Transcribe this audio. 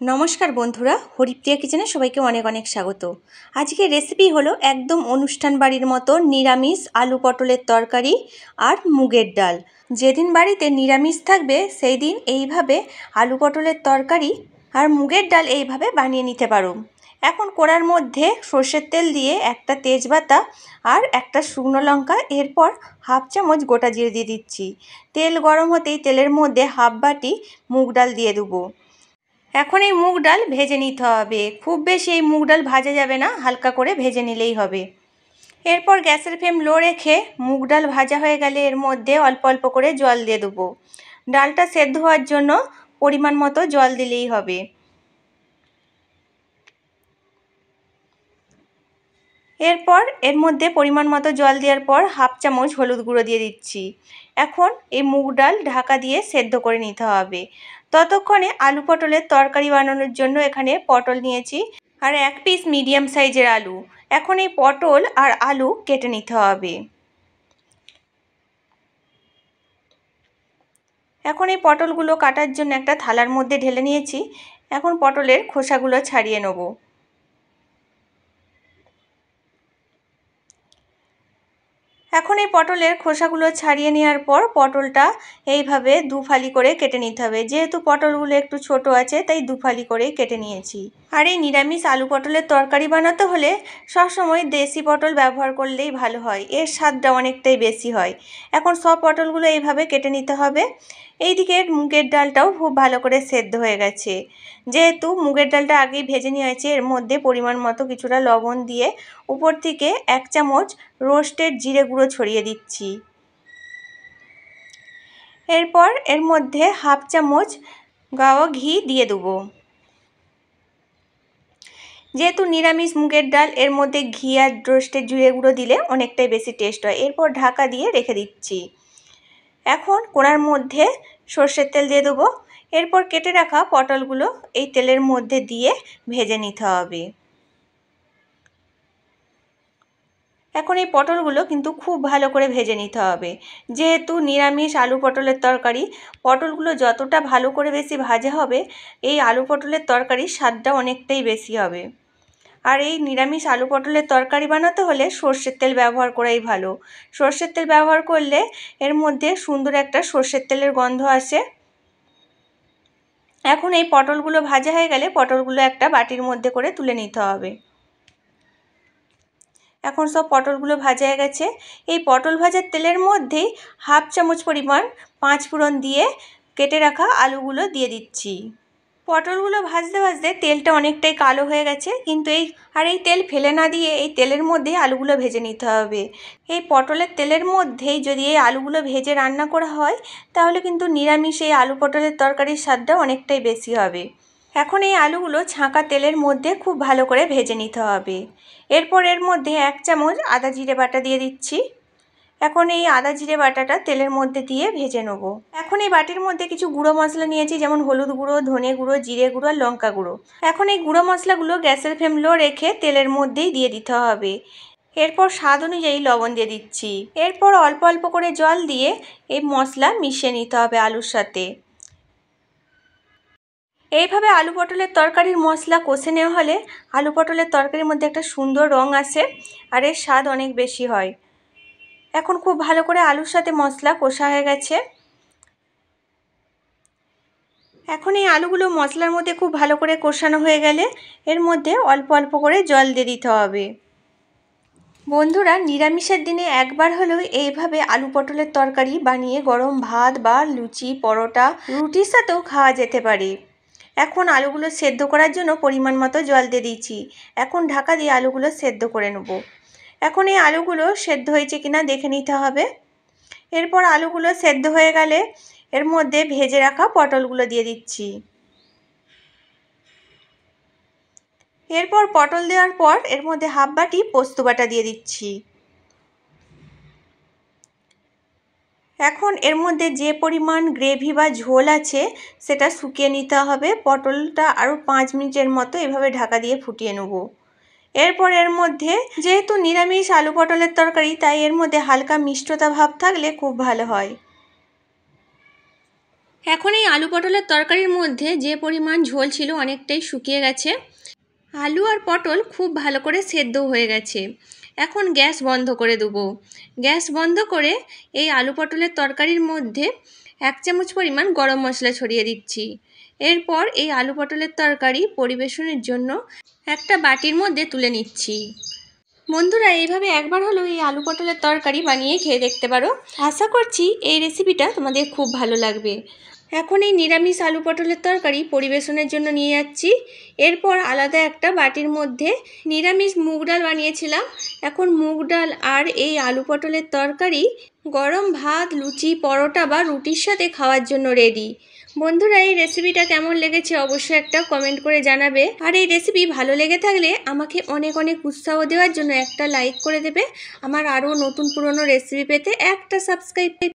নমস্কার বন্ধুরা, হরিপ্রিয়া কিচেনে সবাইকে অনেক অনেক স্বাগত। আজকের রেসিপি হলো একদম অনুষ্ঠান বাড়ির মতো নিরামিষ আলু পটলের তরকারি আর মুগের ডাল। যেদিন বাড়িতে নিরামিষ থাকবে সেই দিন এইভাবে আলু পটলের তরকারি আর মুগের ডাল এইভাবে বানিয়ে নিতে পারো। এখন কড়ার মধ্যে সর্ষের তেল দিয়ে একটা তেজপাতা আর একটা শুকনো লঙ্কা, এরপর হাফ চামচ গোটা জিরে দিয়ে দিচ্ছি। তেল গরম হতেই তেলের মধ্যে হাফ বাটি মুগ ডাল দিয়ে দেবো। এখন এই মুগ ডাল ভেজে নিতে হবে। খুব বেশি এই মুগ ডাল ভাজা যাবে না, হালকা করে ভেজে নিলেই হবে। এরপর গ্যাসের ফ্লেম লো রেখে মুগ ডাল ভাজা হয়ে গেলে এর মধ্যে অল্প অল্প করে জল দিয়ে দেবো। ডালটা সেদ্ধ হওয়ার জন্য পরিমাণ মতো জল দিলেই হবে। এরপর এর মধ্যে পরিমাণ মতো জল দেওয়ার পর হাফ চামচ হলুদ গুঁড়ো দিয়ে দিচ্ছি। এখন এই মুগ ডাল ঢাকা দিয়ে সেদ্ধ করে নিতে হবে। ততক্ষণে আলু পটলের তরকারি বানানোর জন্য এখানে পটল নিয়েছি আর এক পিস মিডিয়াম সাইজের আলু। এখন এই পটল আর আলু কেটে নিতে হবে। এখন এই পটলগুলো কাটার জন্য একটা থালার মধ্যে ঢেলে নিয়েছি। এখন পটলের খোসাগুলো ছাড়িয়ে নেব। এখন এই পটলের খোসাগুলো ছাড়িয়ে নেওয়ার পর পটলটা এইভাবে দুফালি করে কেটে নিতে হবে। যেহেতু পটলগুলো একটু ছোট আছে, তাই দুফালি করে কেটে নিয়েছি। আর এই নিরামিষ আলু পটলের তরকারি বানাতে হলে সবসময় দেশি পটল ব্যবহার করলেই ভালো হয়। এর স্বাদটা অনেকটাই বেশি হয়। এখন সব পটলগুলো এইভাবে কেটে নিতে হবে। এইদিকে মুগের ডালটাও খুব ভালো করে সেদ্ধ হয়ে গেছে। যেহেতু মুগের ডালটা আগেই ভেজে নিয়ে হয়েছে, এর মধ্যে পরিমাণ মতো কিছুটা লবণ দিয়ে উপর থেকে এক চামচ রোস্টেড জিরে গুঁড়ো ছড়িয়ে দিচ্ছি। এরপর এর মধ্যে হাফ চামচ গাওয়া ঘি দিয়ে দেবো। যেহেতু নিরামিষ মুগের ডাল, এর মধ্যে ঘি আর রোস্টের জুড়ে গুঁড়ো দিলে অনেকটাই বেশি টেস্ট হয়। এরপর ঢাকা দিয়ে রেখে দিচ্ছি। এখন কোনার মধ্যে সর্ষের তেল দিয়ে দেবো। এরপর কেটে রাখা পটলগুলো এই তেলের মধ্যে দিয়ে ভেজে নিতে হবে। এখন এই পটলগুলো কিন্তু খুব ভালো করে ভেজে নিতে হবে। যেহেতু নিরামিষ আলু পটলের তরকারি, পটলগুলো যতটা ভালো করে বেশি ভাজা হবে, এই আলু পটলের তরকারির স্বাদটা অনেকটাই বেশি হবে। আর এই নিরামিষ আলু পটলের তরকারি বানাতে হলে সর্ষের তেল ব্যবহার করাই ভালো। সর্ষের তেল ব্যবহার করলে এর মধ্যে সুন্দর একটা সর্ষের তেলের গন্ধ আসে। এখন এই পটলগুলো ভাজা হয়ে গেলে পটলগুলো একটা বাটির মধ্যে করে তুলে নিতে হবে। এখন সব পটলগুলো ভাজা হয়ে গেছে। এই পটল ভাজার তেলের মধ্যেই হাফ চামচ পরিমাণ পাঁচ ফোড়ন দিয়ে কেটে রাখা আলুগুলো দিয়ে দিচ্ছি। পটলগুলো ভাজতে ভাজতে তেলটা অনেকটাই কালো হয়ে গেছে, কিন্তু এই, আর এই তেল ফেলে না দিয়ে এই তেলের মধ্যে আলুগুলো ভেজে নিতে হবে। এই পটলের তেলের মধ্যেই যদি এই আলুগুলো ভেজে রান্না করা হয়, তাহলে কিন্তু নিরামিষ এই আলু পটলের তরকারির স্বাদটা অনেকটাই বেশি হবে। এখন এই আলুগুলো ছাঁকা তেলের মধ্যে খুব ভালো করে ভেজে নিতে হবে। এরপর এর মধ্যে এক চামচ আদা জিরে বাটা দিয়ে দিচ্ছি। এখন এই আদা জিরে বাটাটা তেলের মধ্যে দিয়ে ভেজে নেব। এখন এই বাটির মধ্যে কিছু গুঁড়ো মশলা নিয়েছি, যেমন হলুদ গুঁড়ো, ধনে গুঁড়ো, জিরে গুঁড়ো, আর লঙ্কা গুঁড়ো। এখন এই গুঁড়ো মশলাগুলো গ্যাসের ফ্লেম লো রেখে তেলের মধ্যেই দিয়ে দিতে হবে। এরপর স্বাদ অনুযায়ী লবণ দিয়ে দিচ্ছি। এরপর অল্প অল্প করে জল দিয়ে এই মশলা মিশিয়ে নিতে হবে আলুর সাথে। এইভাবে আলু পটলের তরকারির মশলা কষে নেওয়া হলে আলু পটলের তরকারির মধ্যে একটা সুন্দর রং আসে, আর এর স্বাদ অনেক বেশি হয়। এখন খুব ভালো করে আলুর সাথে মশলা কষা হয়ে গেছে। এখন এই আলুগুলো মশলার মধ্যে খুব ভালো করে কষানো হয়ে গেলে এর মধ্যে অল্প অল্প করে জল দিয়ে দিতে হবে। বন্ধুরা, নিরামিষের দিনে একবার হলেও এইভাবে আলু পটলের তরকারি বানিয়ে গরম ভাত বা লুচি, পরোটা, রুটির সাথেও খাওয়া যেতে পারে। এখন আলুগুলো সেদ্ধ করার জন্য পরিমাণ মতো জল দিয়ে দিচ্ছি। এখন ঢাকা দিয়ে আলুগুলো সেদ্ধ করে নেব। এখন এই আলুগুলো সেদ্ধ হয়েছে কিনা দেখে নিতে হবে। এরপর আলুগুলো সেদ্ধ হয়ে গেলে এর মধ্যে ভেজে রাখা পটলগুলো দিয়ে দিচ্ছি। এরপর পটল দেওয়ার পর এর মধ্যে হাফ বাটি পোস্ত বাটা দিয়ে দিচ্ছি। এখন এর মধ্যে যে পরিমাণ গ্রেভি বা ঝোল আছে সেটা শুকিয়ে নিতে হবে। পটলটা আরও পাঁচ মিনিটের মতো এভাবে ঢাকা দিয়ে ফুটিয়ে নেব। এরপর এর মধ্যে যেহেতু নিরামিষ আলু পটলের তরকারি, তাই এর মধ্যে হালকা মিষ্টতা ভাব থাকলে খুব ভালো হয়। এখন এই আলু পটলের তরকারির মধ্যে যে পরিমাণ ঝোল ছিল অনেকটাই শুকিয়ে গেছে। আলু আর পটল খুব ভালো করে সেদ্ধ হয়ে গেছে। এখন গ্যাস বন্ধ করে দেবো। গ্যাস বন্ধ করে এই আলু পটলের তরকারির মধ্যে এক চামচ পরিমাণ গরম মশলা ছড়িয়ে দিচ্ছি। এরপর এই আলু পটলের তরকারি পরিবেশনের জন্য একটা বাটির মধ্যে তুলে নিচ্ছি। বন্ধুরা, এইভাবে একবার হলো এই আলু পটলের তরকারি বানিয়ে খেয়ে দেখতে পারো। আশা করছি এই রেসিপিটা তোমাদের খুব ভালো লাগবে। এখন এই নিরামিষ আলু পটলের তরকারি পরিবেশনের জন্য নিয়ে যাচ্ছি। এরপর আলাদা একটা বাটির মধ্যে নিরামিষ মুগ ডাল বানিয়েছিলাম। এখন মুগ ডাল আর এই আলু পটলের তরকারি, গরম ভাত, লুচি, পরোটা বা রুটির সাথে খাওয়ার জন্য রেডি বন্ধুরা, এই রেসিপিটা কেমন লেগেছে অবশ্যই একটা কমেন্ট করে জানাবে। আর এই রেসিপি ভালো লেগে থাকলে আমাকে অনেক অনেক উৎসাহ দেওয়ার জন্য একটা লাইক করে দেবে। আমার আরও নতুন পুরনো রেসিপি পেতে একটা সাবস্ক্রাইব